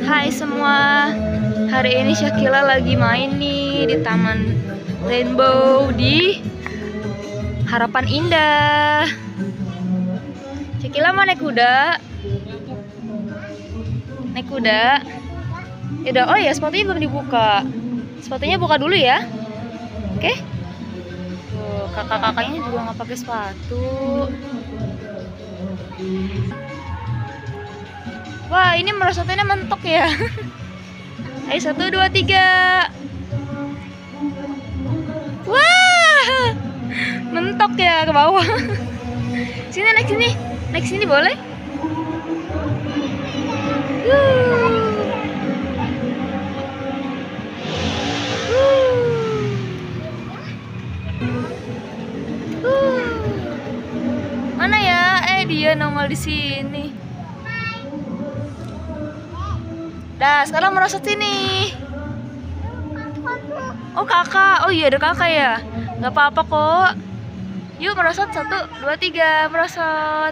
Hai semua, hari ini Syakila lagi main nih di Taman Rainbow di Harapan Indah. Syakila mau naik kuda? Naik kuda? Yaudah, oh ya sepatunya belum dibuka. Sepatunya buka dulu ya. Oke? Tuh, kakak-kakaknya juga nggak pakai sepatu. Wah, ini merosotannya mentok ya. Ayo satu dua tiga. Wah, mentok ya ke bawah. Sini naik sini, naik sini boleh? Mana ya? Eh dia nongol di sini. Dah, sekarang merosot sini. Oh kakak, oh iya ada kakak ya. Gak apa-apa kok. Yuk merosot satu, dua, tiga, merosot.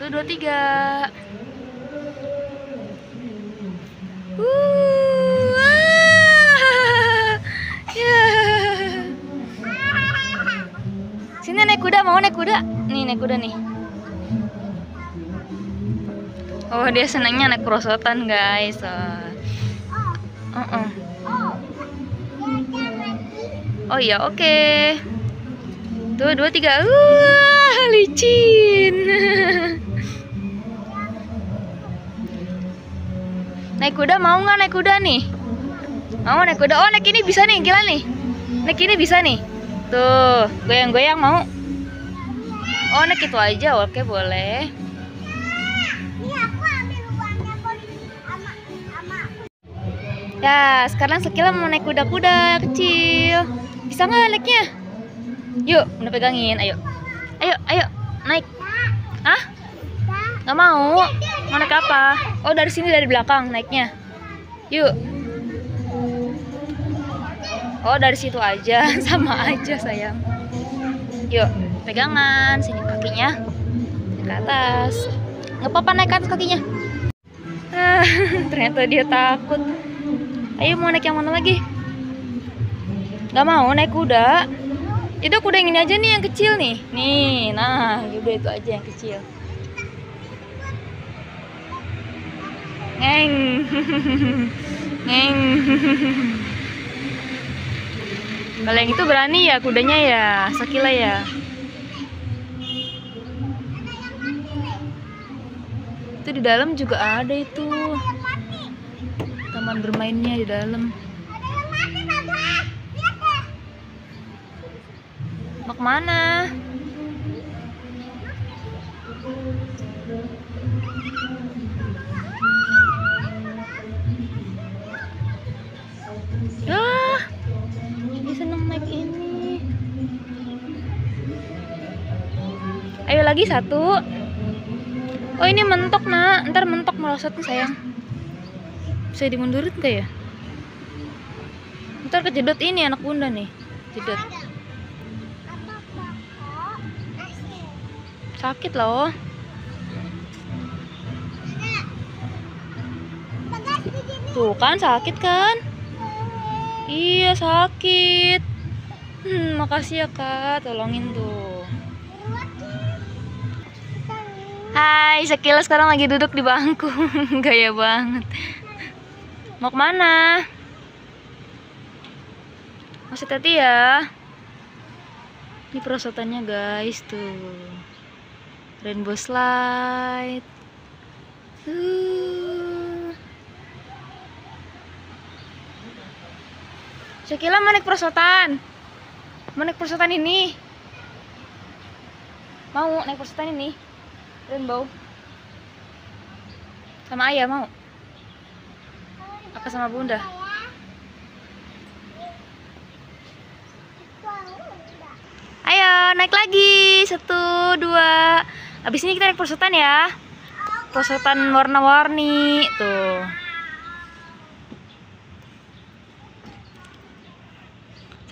Satu, dua, tiga. Uh. Sini naik kuda, mau naik kuda? Nih naik kuda nih. Oh dia senangnya naik perosotan guys. Uh. Uh-uh. Oh iya oke. Okay. Tuh dua tiga. Wah licin. naik kuda mau nggak naik kuda nih? Mau naik kuda? Oh naik ini bisa nih gila nih. Naik ini bisa nih. Tuh goyang-goyang mau? Oh naik itu aja oke boleh. Ya, sekarang Sekila mau naik kuda-kuda kecil. Bisa nggak naiknya? Yuk, udah pegangin. Ayo, ayo, ayo, naik. Ah? Nggak mau? Mau naik apa? Oh, dari sini dari belakang naiknya. Yuk. Oh, dari situ aja, sama aja sayang. Yuk, pegangan sini kakinya ke atas. Nggak apa-apa naik atas kakinya. Ah, ternyata dia takut. Ayo mau naik yang mana lagi? Gak mau naik kuda? Itu kuda yang ini aja nih yang kecil nih. Nih, nah udah itu aja yang kecil. Ngeng. Ngeng. Kalau yang itu berani ya kudanya ya, Sakila ya. Itu di dalam juga ada itu taman bermainnya di dalam. Mau ke mana? Ah, seneng ini. Ayo lagi satu. Oh ini mentok nak, ntar mentok merosotnya sayang bisa dimundurin gak ya? Ntar kejedot ini anak bunda nih, jedot. Sakit loh. Tuh kan sakit kan? Iya sakit. Hmm, makasih ya kak, tolongin tuh. Hai, Sekila sekarang lagi duduk di bangku, gaya banget. Mau ke mana? Masih tadi ya. Ini perosotannya guys tuh. Rainbow slide. Uh. Syakila mau naik perosotan. Mau naik perosotan ini. Mau naik perosotan ini. Rainbow. Sama ayah mau. Apa sama bunda? Ayo naik lagi satu dua. Abis ini kita naik perosotan ya. Perosotan warna-warni tuh.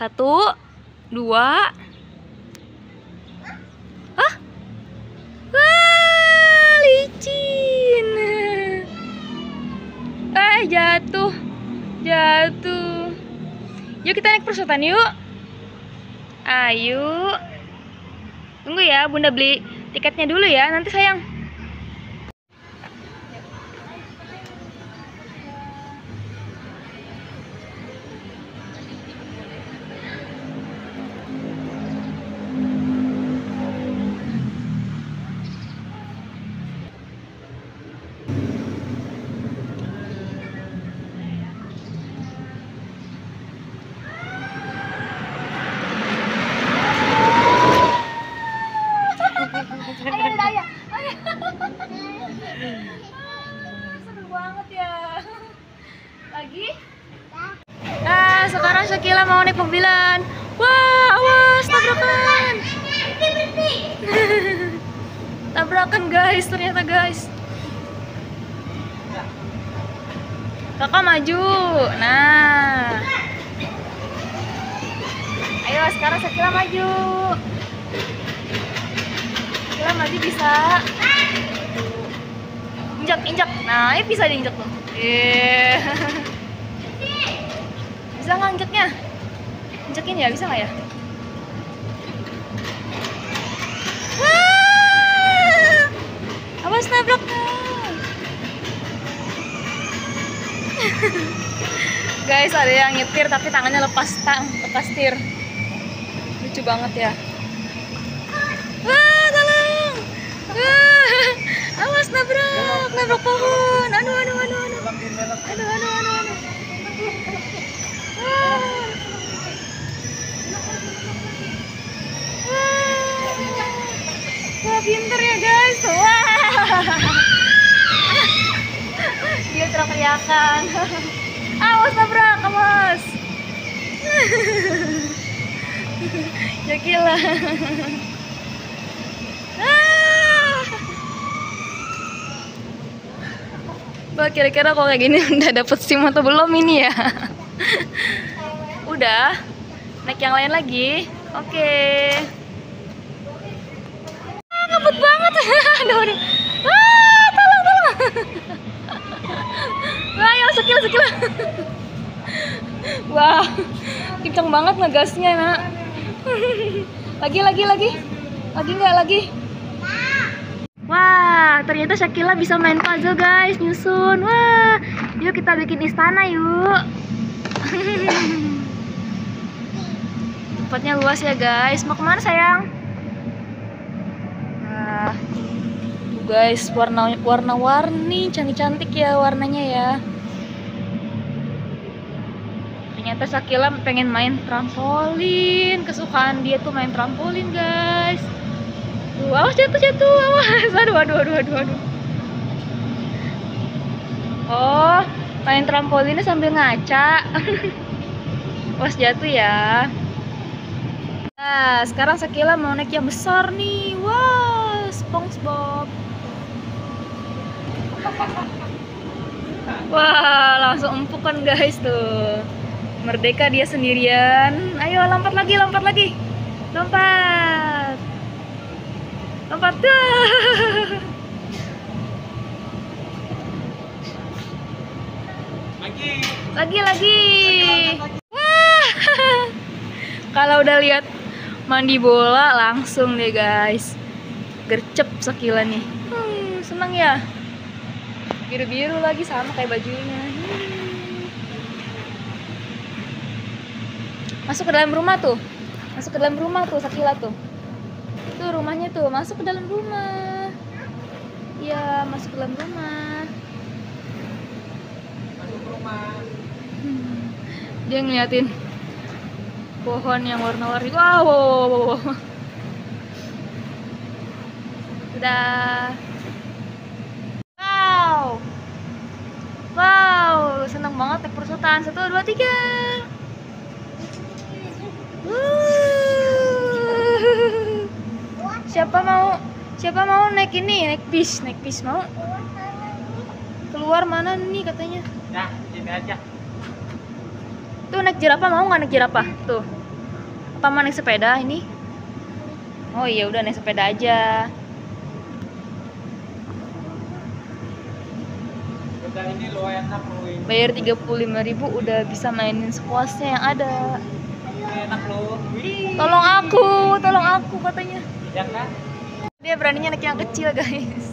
Satu, dua. Yuk kita naik perusahaan yuk. Ayo. Tunggu ya, Bunda beli tiketnya dulu ya. Nanti sayang. Lagi? Nah, sekarang Shakila mau naik mobilan. Wah, awas tabrakan. tabrakan guys, ternyata guys. Kakak maju. Nah. Ayo sekarang Shakila maju. Shakila maju bisa. Injak, injak. Nah, ini bisa diinjak tuh. Yeah. Bisa nggak injaknya? Injakin ya, bisa nggak ya? Wah! Awas nabrak Guys, ada yang nyetir tapi tangannya lepas tang, lepas tir. Lucu banget ya. Wah, tolong. Wah, awas nabrak, nabrak pohon. Aduh, aduh, aduh, aduh. Aduh, aduh, aduh, aduh. Wah. Pinter ya guys. Wah. Dia teriak-teriakan. Awas nabrak, awas. Ah. Wah, kira-kira kalau kayak gini udah dapet SIM atau belum ini ya? udah. Naik yang lain lagi. Oke. Ah, ngebut banget. aduh, aduh. Ah, tolong, tolong. Ayo sekil, sekil. Wah, kenceng banget ngegasnya, nak. lagi, lagi, lagi. Lagi nggak lagi? Wah, ternyata Shakila bisa main puzzle guys, nyusun. Wah, yuk kita bikin istana yuk. Tempatnya luas ya guys. Mau ke mana sayang? Nah, tuh guys, warna warna-warni, cantik-cantik ya warnanya ya. Ternyata Shakila pengen main trampolin. Kesukaan dia tuh main trampolin guys. Tuh, awas jatuh jatuh, awas. Aduh, aduh, aduh, aduh, aduh. Oh, main trampolinnya sambil ngaca. awas jatuh ya. Nah, sekarang Sakila mau naik yang besar nih. Wah, SpongeBob. Wah, langsung empuk kan guys tuh. Merdeka dia sendirian. Ayo lompat lagi, lompat lagi. Lompat. Lompat tuh. Lagi. Lagi. Kalau udah lihat mandi bola langsung deh guys. Gercep sekila nih. Hmm, seneng ya. Biru-biru lagi sama kayak bajunya. Hmm. Masuk ke dalam rumah tuh. Masuk ke dalam rumah tuh Sakila tuh. Tuh rumahnya tuh, masuk ke dalam rumah. Iya, masuk ke dalam rumah. Masuk rumah. Dia ngeliatin pohon yang warna-warni. Wow, wow, wow, wow, wow. Wow. Seneng banget naik perusahaan. Satu, dua, tiga. Siapa mau siapa mau naik ini, naik bis, naik bis mau? Keluar mana nih katanya? Ya, sini aja. Tuh naik jerapah mau nggak naik jerapah? Tuh. Apa mau naik sepeda ini? Oh iya udah naik sepeda aja. bayar 35.000 udah bisa mainin sepuasnya yang ada. Enak lo wih. Tolong aku tolong aku katanya. Ya kan? Dia beraninya naik yang kecil guys.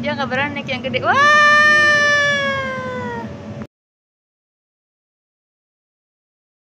Dia nggak berani naik yang gede. Wah